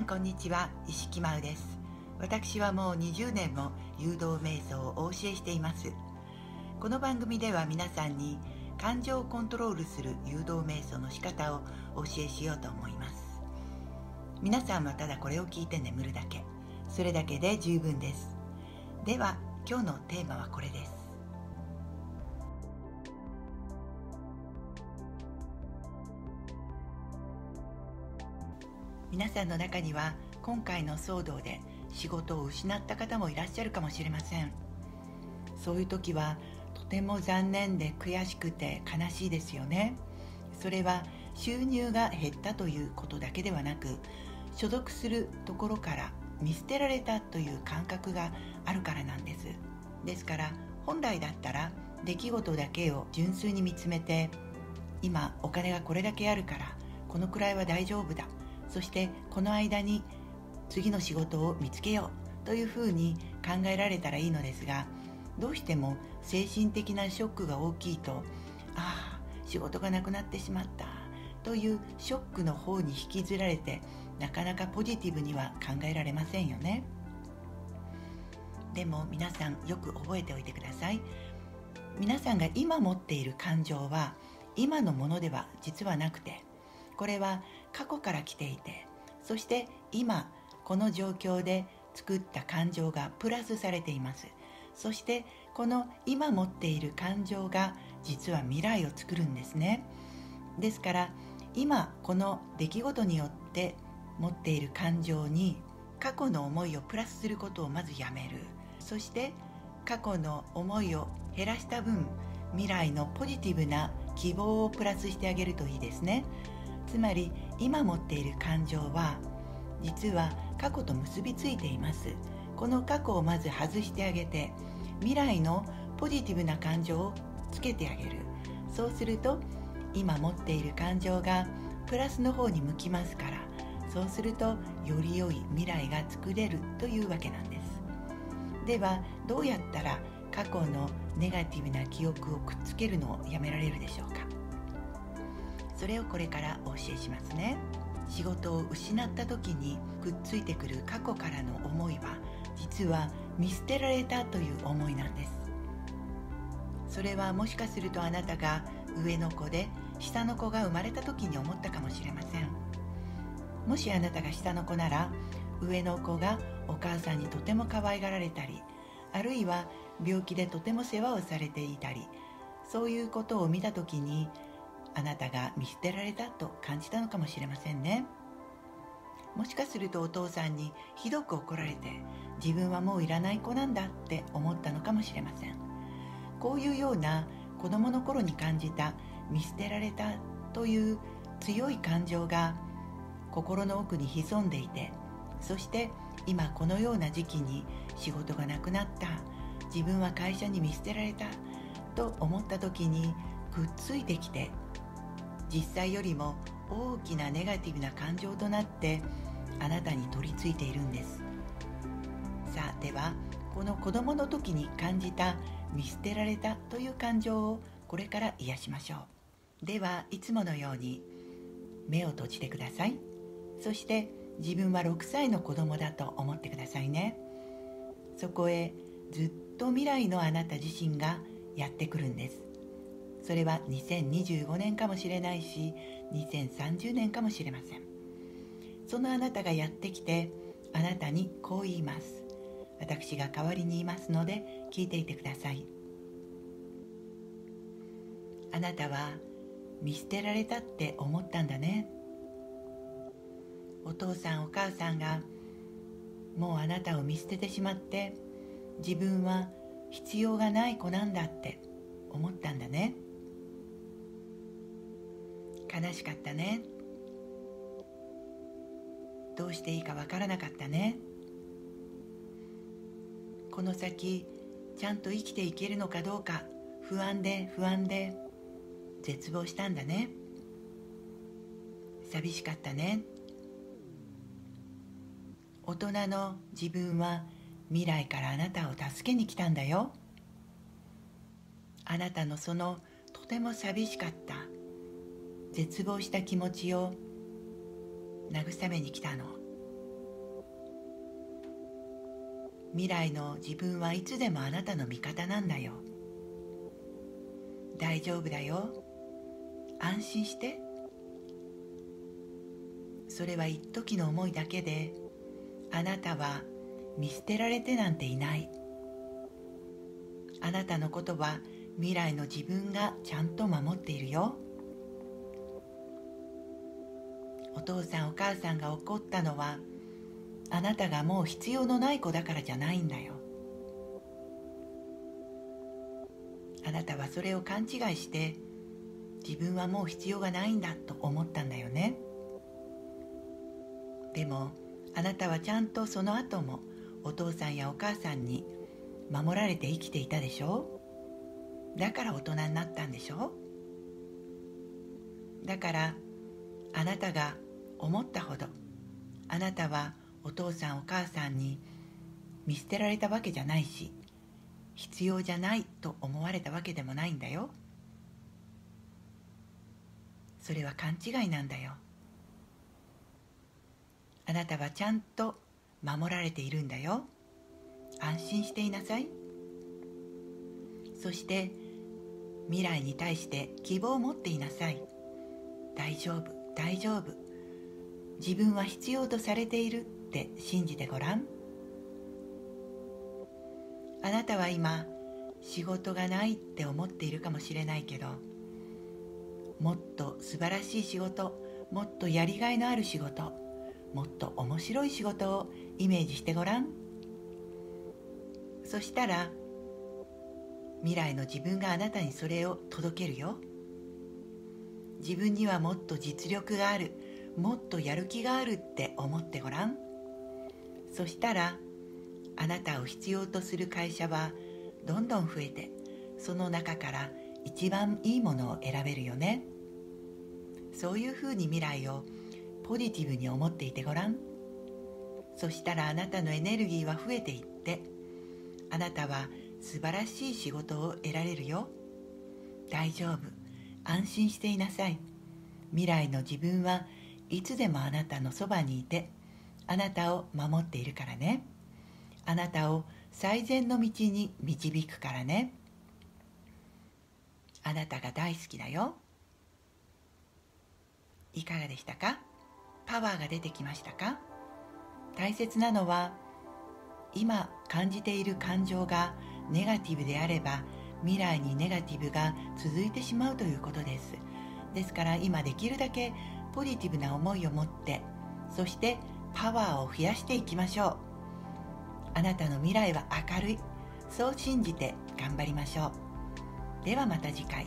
さんこんにちは。石木真です。私はもう20年も誘導瞑想をお教えしています。この番組では皆さんに感情をコントロールする誘導瞑想の仕方をお教えしようと思います。皆さんはただこれを聞いて眠るだけ。それだけで十分です。では今日のテーマはこれです。皆さんの中には今回の騒動で仕事を失った方もいらっしゃるかもしれません。そういう時はとても残念で悔しくて悲しいですよね。それは収入が減ったということだけではなく所属するところから見捨てられたという感覚があるからなんです。ですから本来だったら出来事だけを純粋に見つめて今お金がこれだけあるからこのくらいは大丈夫だ。そしてこの間に次の仕事を見つけようというふうに考えられたらいいのですがどうしても精神的なショックが大きいとああ仕事がなくなってしまったというショックの方に引きずられてなかなかポジティブには考えられませんよね。でも皆さんよく覚えておいてください。皆さんが今持っている感情は今のものでは実はなくてこれは過去から来ていてそして今この状況で作った感情がプラスされています。そしてこの今持っている感情が実は未来を作るんですね。ですから今この出来事によって持っている感情に過去の思いをプラスすることをまずやめる。そして過去の思いを減らした分未来のポジティブな希望をプラスしてあげるといいですね。つまり今持っている感情は実は過去と結びついています。この過去をまず外してあげて未来のポジティブな感情をつけてあげる。そうすると今持っている感情がプラスの方に向きますからそうするとより良い未来が作れるというわけなんです。ではどうやったら過去のネガティブな記憶をくっつけるのをやめられるでしょうか？それをこれからお教えしますね。仕事を失った時にくっついてくる過去からの思いは実は見捨てられたという思いなんです。それはもしかするとあなたが上の子で下の子が生まれた時に思ったかもしれません。もしあなたが下の子なら上の子がお母さんにとても可愛がられたりあるいは病気でとても世話をされていたりそういうことを見た時にあなたが見捨てられたと感じたのかもしれませんね。もしかするとお父さんにひどく怒られて自分はもういらない子なんだって思ったのかもしれません。こういうような子供の頃に感じた見捨てられたという強い感情が心の奥に潜んでいてそして今このような時期に仕事がなくなった自分は会社に見捨てられたと思った時にくっついてきて実際よりも大きなネガティブな感情となってあなたに取り付いているんです。さあではこの子供の時に感じた見捨てられたという感情をこれから癒しましょう。ではいつものように目を閉じてください。そして自分は6歳の子供だと思ってくださいね。そこへずっと未来のあなた自身がやってくるんです。それは2025年かもしれないし2030年かもしれません。そのあなたがやってきてあなたにこう言います。私が代わりに言いますので聞いていてください。あなたは見捨てられたって思ったんだね。お父さんお母さんがもうあなたを見捨ててしまって自分は必要がない子なんだって思ったんだね。悲しかったね。どうしていいかわからなかったね。この先ちゃんと生きていけるのかどうか不安で不安で絶望したんだね。寂しかったね。大人の自分は未来からあなたを助けに来たんだよ。あなたのそのとても寂しかった。絶望した気持ちを慰めに来たの。未来の自分はいつでもあなたの味方なんだよ。大丈夫だよ。安心して。それは一時の思いだけであなたは見捨てられてなんていない。あなたのことは未来の自分がちゃんと守っているよ。お父さんお母さんが怒ったのはあなたがもう必要のない子だからじゃないんだよ。あなたはそれを勘違いして自分はもう必要がないんだと思ったんだよね。でもあなたはちゃんとその後もお父さんやお母さんに守られて生きていたでしょ。だから大人になったんでしょ。だからあなたが思ったほどあなたはお父さんお母さんに見捨てられたわけじゃないし必要じゃないと思われたわけでもないんだよ。それは勘違いなんだよ。あなたはちゃんと守られているんだよ。安心していなさい。そして未来に対して希望を持っていなさい。大丈夫大丈夫。自分は必要とされているって信じてごらん。あなたは今仕事がないって思っているかもしれないけどもっと素晴らしい仕事もっとやりがいのある仕事もっと面白い仕事をイメージしてごらん。そしたら未来の自分があなたにそれを届けるよ。自分にはもっと実力がある。もっとやる気があるって思ってごらん。そしたらあなたを必要とする会社はどんどん増えてその中から一番いいものを選べるよね。そういうふうに未来をポジティブに思っていてごらん。そしたらあなたのエネルギーは増えていってあなたは素晴らしい仕事を得られるよ。大丈夫。安心していなさい。未来の自分はいつでもあなたのそばにいてあなたを守っているからね。あなたを最善の道に導くからね。あなたが大好きだよ。いかがでしたか？パワーが出てきましたか？大切なのは今感じている感情がネガティブであれば未来にネガティブが続いてしまうということです。ですから今できるだけポジティブな思いを持ってそしてパワーを増やしていきましょう。あなたの未来は明るい。そう信じて頑張りましょう。ではまた次回。